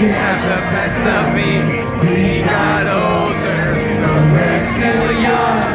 you have the best of me. We got older, oh, but we're still young.